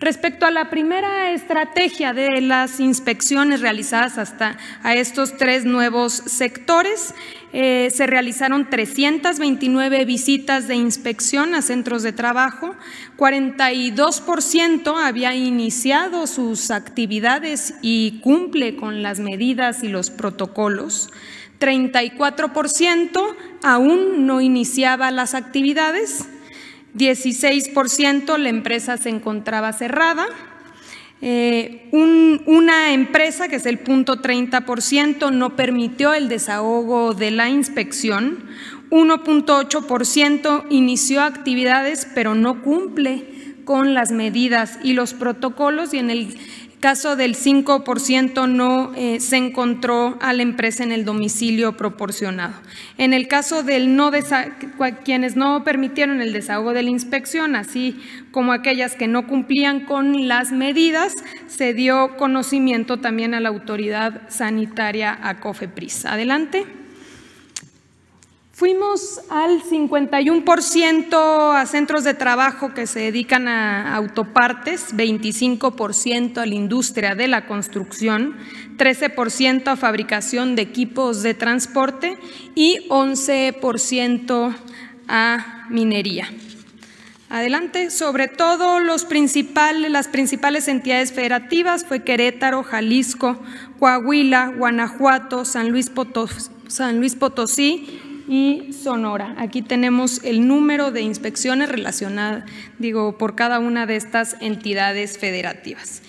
Respecto a la primera estrategia de las inspecciones realizadas hasta a estos tres nuevos sectores, eh, se realizaron 329 visitas de inspección a centros de trabajo, 42% había iniciado sus actividades y cumple con las medidas y los protocolos, 34% aún no iniciaba las actividades, 16% la empresa se encontraba cerrada. Eh, una empresa, que es el punto 30%, no permitió el desahogo de la inspección. 1.8% inició actividades, pero no cumple con las medidas y los protocolos y en el caso del 5% no eh, se encontró a la empresa en el domicilio proporcionado. En el caso del no quienes no permitieron el desahogo de la inspección, así como aquellas que no cumplían con las medidas, se dio conocimiento también a la autoridad sanitaria a COFEPRIS. Adelante. Fuimos al 51% a centros de trabajo que se dedican a autopartes, 25% a la industria de la construcción, 13% a fabricación de equipos de transporte y 11% a minería. Adelante, sobre todo las principales entidades federativas fue Querétaro, Jalisco, Coahuila, Guanajuato, San Luis Potosí y Sonora. Aquí tenemos el número de inspecciones relacionadas, digo, por cada una de estas entidades federativas.